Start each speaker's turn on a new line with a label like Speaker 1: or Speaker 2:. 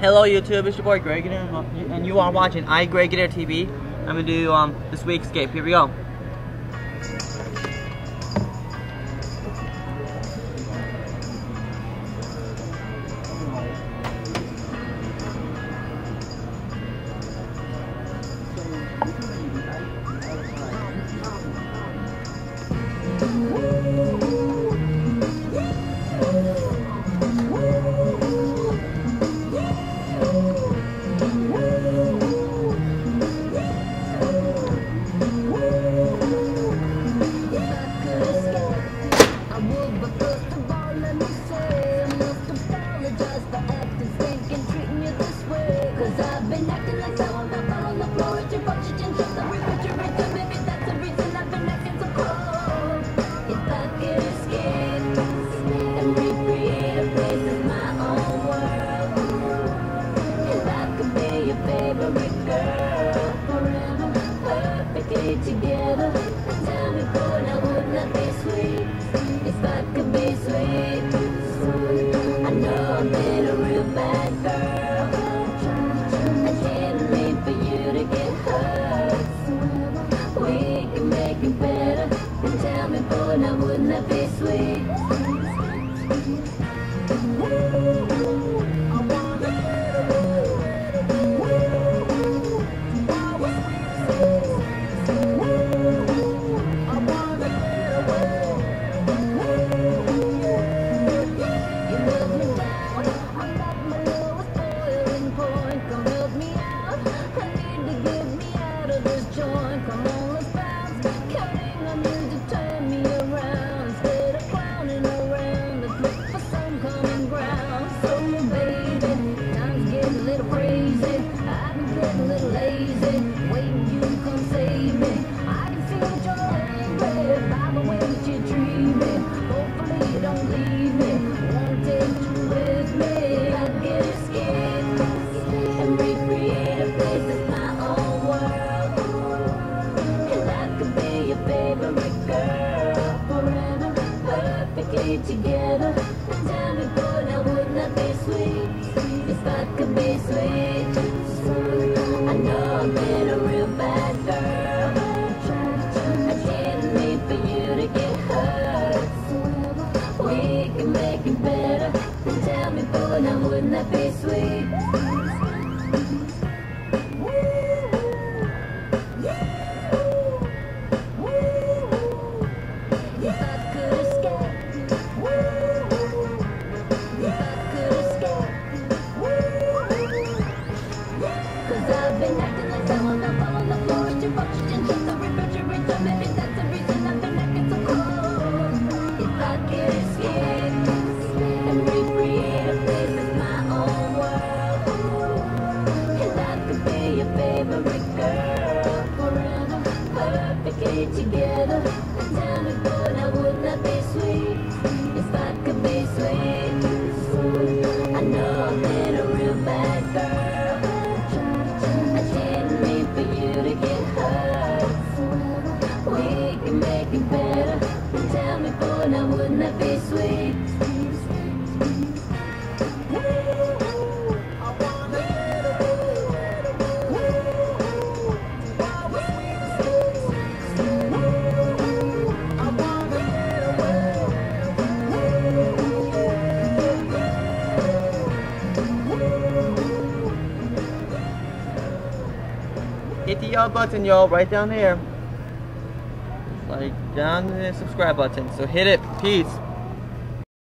Speaker 1: Hello YouTube, it's your boy Greg and you are watching iGraeginator TV. I'm gonna do um, The Sweet Escape. Here we go.
Speaker 2: Wouldn't that be sweet? Together. Tell me, boy, now wouldn't that be sweet? If I could be sweet. I know I've been a real bad girl. I didn't mean for you to get hurt. We can make it better. Tell me, boy, now wouldn't that be sweet? Together. Boy, now wouldn't that be sweet? If I could be sweet. I know I've been a real bad girl. I didn't mean for you to get hurt. We can make it better. That be sweet?
Speaker 1: Hit the yellow button, y'all, right down there. Like down the subscribe button. So hit it. Peace.